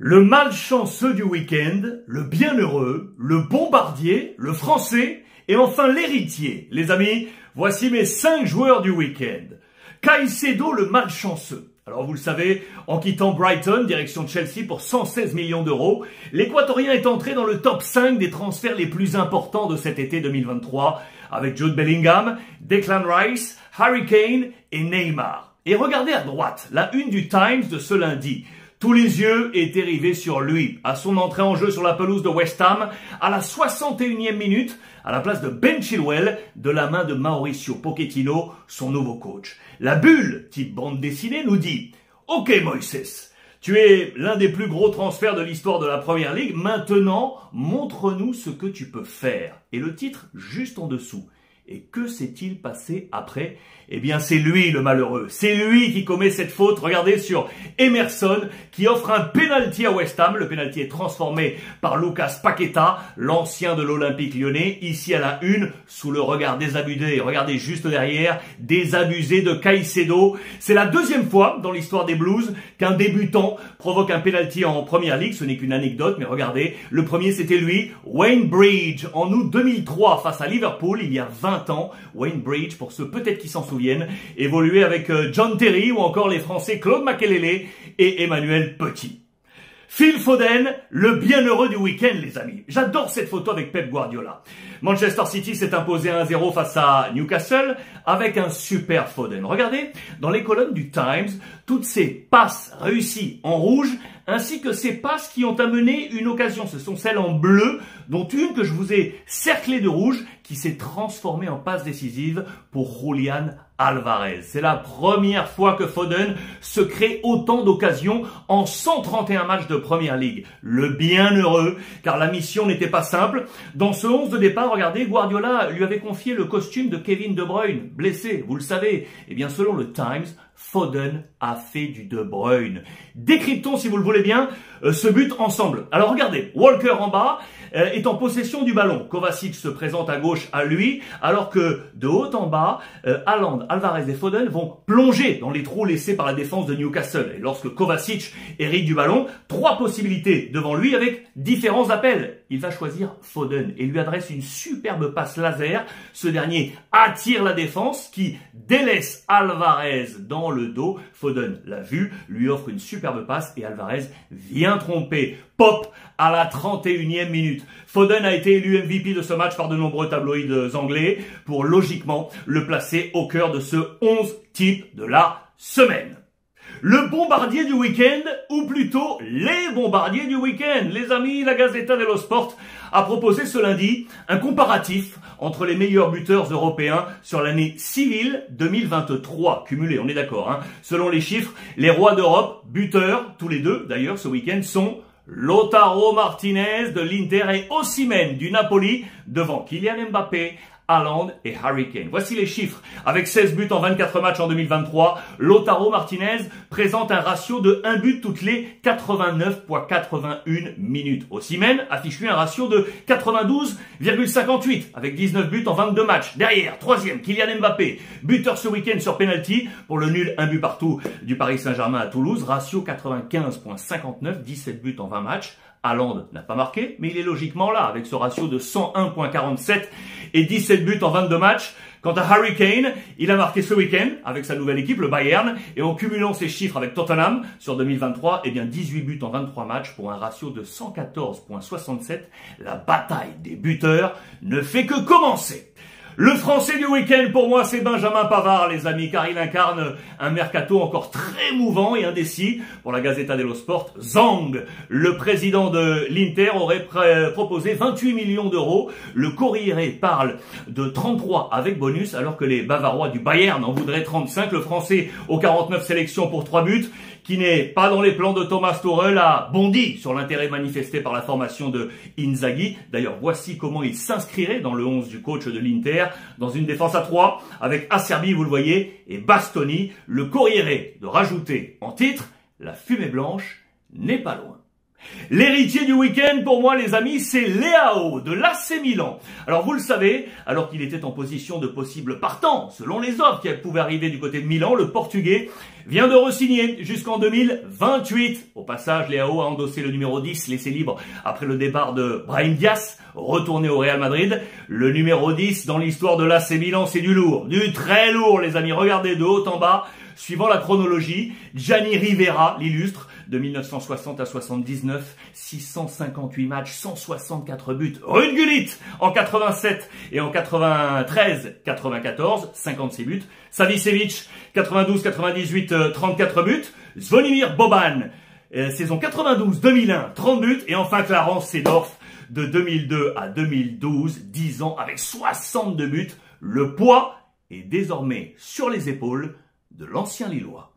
Le malchanceux du week-end, le bienheureux, le bombardier, le français et enfin l'héritier. Les amis, voici mes cinq joueurs du week-end. Caicedo le malchanceux. Alors vous le savez, en quittant Brighton, direction Chelsea pour 116 millions d'euros, l'Équatorien est entré dans le top 5 des transferts les plus importants de cet été 2023, avec Jude Bellingham, Declan Rice, Harry Kane et Neymar. Et regardez à droite, la une du Times de ce lundi. Tous les yeux étaient rivés sur lui, à son entrée en jeu sur la pelouse de West Ham, à la 61e minute, à la place de Ben Chilwell, de la main de Mauricio Pochettino, son nouveau coach. La bulle, type bande dessinée, nous dit « Ok Moïse, tu es l'un des plus gros transferts de l'histoire de la Première Ligue, maintenant montre-nous ce que tu peux faire. » Et le titre juste en dessous. Et que s'est-il passé après? Eh bien, c'est lui le malheureux. C'est lui qui commet cette faute. Regardez sur Emerson qui offre un penalty à West Ham. Le penalty est transformé par Lucas Paqueta, l'ancien de l'Olympique lyonnais, ici à la une, sous le regard désabusé. Regardez juste derrière, désabusé de Caicedo. C'est la deuxième fois dans l'histoire des Blues qu'un débutant provoque un penalty en première ligue. Ce n'est qu'une anecdote, mais regardez, le premier c'était lui, Wayne Bridge, en août 2003 face à Liverpool, il y a 20 Wayne Bridge, pour ceux peut-être qui s'en souviennent, évoluait avec euh, John Terry ou encore les Français Claude Makelele et Emmanuel Petit. Phil Foden, le bienheureux du week-end, les amis. J'adore cette photo avec Pep Guardiola. Manchester City s'est imposé 1-0 face à Newcastle avec un super Foden. Regardez, dans les colonnes du Times, toutes ces passes réussies en rouge, ainsi que ces passes qui ont amené une occasion. Ce sont celles en bleu, dont une que je vous ai cerclée de rouge, qui s'est transformée en passe décisive pour Julian Alvarez. C'est la première fois que Foden se crée autant d'occasions en 131 matchs de Première Ligue. Le bienheureux, car la mission n'était pas simple. Dans ce 11 de départ, regardez, Guardiola lui avait confié le costume de Kevin De Bruyne, blessé, vous le savez. Eh bien, selon le Times, Foden a fait du De Bruyne. Décryptons, si vous le voulez bien, euh, ce but ensemble. Alors regardez, Walker en bas euh, est en possession du ballon. Kovacic se présente à gauche à lui, alors que de haut en bas, euh, Alvarez et Foden vont plonger dans les trous laissés par la défense de Newcastle. Et lorsque Kovacic hérite du ballon, trois possibilités devant lui avec différents appels. Il va choisir Foden et lui adresse une superbe passe laser. Ce dernier attire la défense qui délaisse Alvarez dans le dos. Foden l'a vu, lui offre une superbe passe et Alvarez vient tromper. Pop à la 31e minute. Foden a été élu MVP de ce match par de nombreux tabloïds anglais pour logiquement le placer au cœur de ce 11 type de la semaine. Le bombardier du week-end, ou plutôt les bombardiers du week-end. Les amis, la Gazzetta dello Sport a proposé ce lundi un comparatif entre les meilleurs buteurs européens sur l'année civile 2023. Cumulé, on est d'accord. Hein Selon les chiffres, les rois d'Europe, buteurs, tous les deux d'ailleurs ce week-end, sont Lotaro Martinez de l'Inter et Osimhen du Napoli devant Kylian Mbappé, Haaland et Harry Kane. Voici les chiffres. Avec 16 buts en 24 matchs en 2023, Lotaro Martinez présente un ratio de 1 but toutes les 89.81 minutes. Osimhen affiche lui un ratio de 92,58 avec 19 buts en 22 matchs. Derrière, troisième, Kylian Mbappé, buteur ce week-end sur penalty pour le nul 1 but partout du Paris Saint-Germain à Toulouse, ratio 95.59, 17 buts en 20 matchs. Haaland n'a pas marqué, mais il est logiquement là avec ce ratio de 101.47 et 17 buts en 22 matchs. Quant à Harry Kane, il a marqué ce week-end avec sa nouvelle équipe, le Bayern, et en cumulant ses chiffres avec Tottenham sur 2023, eh bien 18 buts en 23 matchs pour un ratio de 114.67. La bataille des buteurs ne fait que commencer. Le français du week-end, pour moi, c'est Benjamin Pavard, les amis, car il incarne un mercato encore très mouvant et indécis. Pour la Gazzetta dello Sport, Zang, le président de l'Inter, aurait proposé 28 millions d'euros. Le Corriere parle de 33 avec bonus, alors que les Bavarois du Bayern en voudraient 35. Le français aux 49 sélections pour 3 buts qui n'est pas dans les plans de Thomas Tuchel, a bondi sur l'intérêt manifesté par la formation de Inzaghi. D'ailleurs, voici comment il s'inscrirait dans le 11 du coach de l'Inter, dans une défense à 3, avec Acerbi, vous le voyez, et Bastoni. Le Corriere de rajouter en titre, la fumée blanche n'est pas loin. L'héritier du week-end, pour moi, les amis, c'est Léao de l'AC Milan. Alors, vous le savez, alors qu'il était en position de possible partant, selon les offres qui pouvaient arriver du côté de Milan, le Portugais vient de re-signer jusqu'en 2028. Au passage, Léao a endossé le numéro 10, laissé libre après le départ de Brahim Diaz, retourné au Real Madrid. Le numéro 10 dans l'histoire de l'AC Milan, c'est du lourd, du très lourd, les amis. Regardez de haut en bas, suivant la chronologie, Gianni Rivera, l'illustre, de 1960 à 79, 658 matchs, 164 buts. Ruud Gullit en 87 et en 93, 94, 56 buts. Savicevic 92, 98, 34 buts. Zvonimir Boban euh, saison 92-2001, 30 buts. Et enfin Clarence Sedorf de 2002 à 2012, 10 ans avec 62 buts. Le poids est désormais sur les épaules de l'ancien Lillois.